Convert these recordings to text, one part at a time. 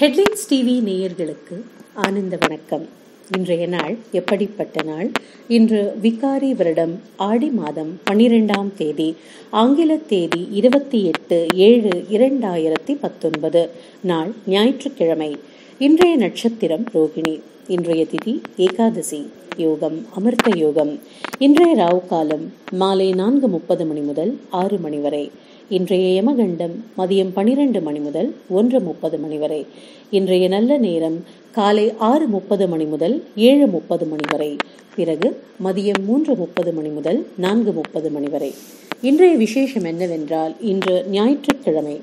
Headlines TV நேயர்களுக்கு ஆனந்த வணக்கம். இன்றைய நாள் எப்படிப்பட்ட நாள்? இன்று விகாரி வருடம் ஆடி மாதம் பன்னிரெண்டாம் தேதி ஆங்கில தேதி இருபத்தி எட்டு ஏழு இரண்டாயிரத்தி பத்தொன்பது நாள் ஞாயிற்றுக்கிழமை. இன்றைய நட்சத்திரம் ரோகிணி. இன்றைய திதி ஏகாதசி யோகம் அமிர்த யோகம். இன்றைய ராவு காலம் மாலை நான்கு முப்பது மணி முதல் ஆறு மணி வரை. இன்றைய யமகண்டம் மதியம் பனிரெண்டு மணி முதல் ஒன்று முப்பது மணி வரை. இன்றைய நல்ல நேரம் காலை ஆறு முப்பது மணி முதல் ஏழு முப்பது மணி வரை. பிறகு மதியம் மூன்று முப்பது மணி முதல் நான்கு முப்பது மணி வரை. இன்றைய விசேஷம் என்னவென்றால் இன்று ஞாயிற்றுக்கிழமை.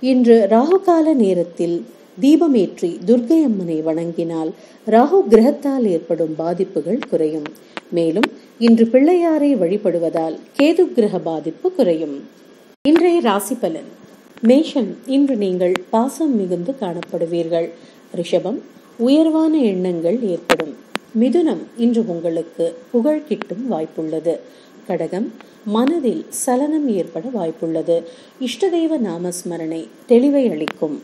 இன்று ராகுகால நேரத்தில் தீபமேற்றி துர்கை அம்மனை வணங்கினால் ராகு கிரகத்தால் ஏற்படும் பாதிப்புகள் குறையும். மேலும் இன்று பிள்ளையாரை வழிபடுவதால் கேது கிரக பாதிப்பு குறையும். இன்றைய ராசி பலன். மேஷம் இன்று நீங்கள் பாசம் மிகுந்து காணப்படுவீர்கள். ரிஷபம் உயர்வான எண்ணங்கள் ஏற்படும். மிதுனம் இன்று உங்களுக்கு புகழ் கிட்டும் வாய்ப்புள்ளது. கடகம் மனதில் சலனம் ஏற்பட வாய்ப்புள்ளது. இஷ்டதெய்வ நாமஸ்மரணை தெளிவை அளிக்கும்.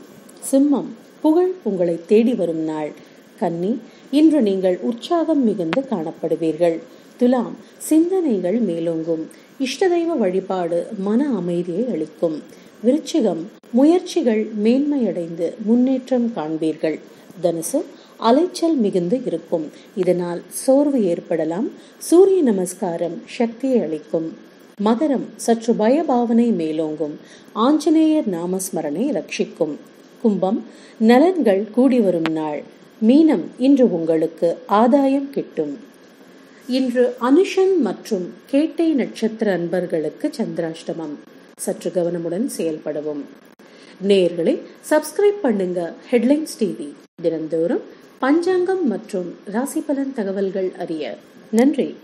சிம்மம் புகழ் உங்களை தேடி வரும் நாள். கன்னி இன்று நீங்கள் உற்சாகம் மிகுந்து காணப்படுவீர்கள். துலாம் சிந்தனைகள் மேலோங்கும். இஷ்டதெய்வ வழிபாடு மன அமைதியை அளிக்கும். விருச்சிகம் முயற்சிகள் மேன்மையடைந்து முன்னேற்றம் காண்பீர்கள். தனுசு அலைச்சல் மிகுந்து இருக்கும். இதனால் சோர்வு ஏற்படலாம். சூரிய நமஸ்காரம் சக்தியை அளிக்கும். மகரம் சற்று பயபாவனை மேலோங்கும். ஆஞ்சநேயர் நாமஸ்மரணை ரட்சிக்கும். கும்பம் நலன்கள் கூடி வரும் நாள். மீனம் இன்று உங்களுக்கு ஆதாயம் கிட்டும். இன்று அனுஷன் மற்றும் கேட்டை நட்சத்திர அன்பர்களுக்கு சந்திராஷ்டமம். சற்று கவனமுடன் செயல்படவும். நேர்களை சப்ஸ்கிரைப் பண்ணுங்க ஹெட்லைன்ஸ் டிவி. தினந்தோறும் பஞ்சாங்கம் மற்றும் ராசி பலன் தகவல்கள் அறிய நன்றி.